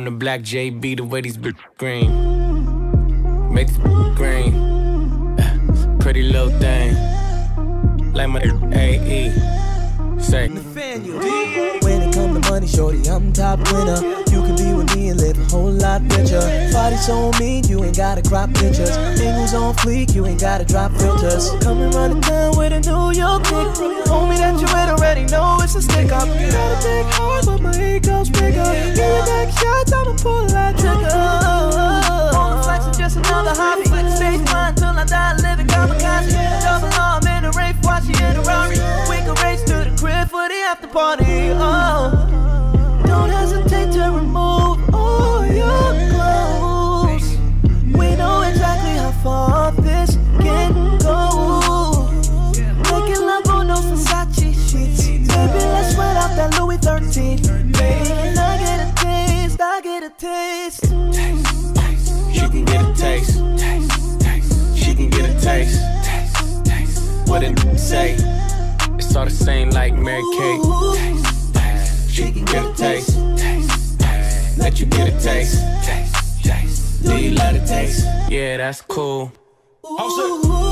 black JB, the way these bitch green. Make this green. Pretty little thing. Like my AE. Say. When it come to money, shorty, I'm top winner. You can be with me and live a whole lot richer. Body so mean, you ain't gotta crop pictures. Fingers on fleek, you ain't gotta drop filters. Come and run it down with a New York dick. Homie that you ain't already know it's a stick up. Gotta think hard, but my party. Oh. Don't hesitate to remove all your clothes. We know exactly how far this can go. Making love on those Versace sheets. Baby, let's sweat out that Louis 13. Baby, I get a taste? I get a taste. She can get a taste. She can get a taste. What did say? All the same like Mary Kate. She can get a taste. Let you get a taste. Do you love the taste? Yeah, that's cool. Oh, yeah.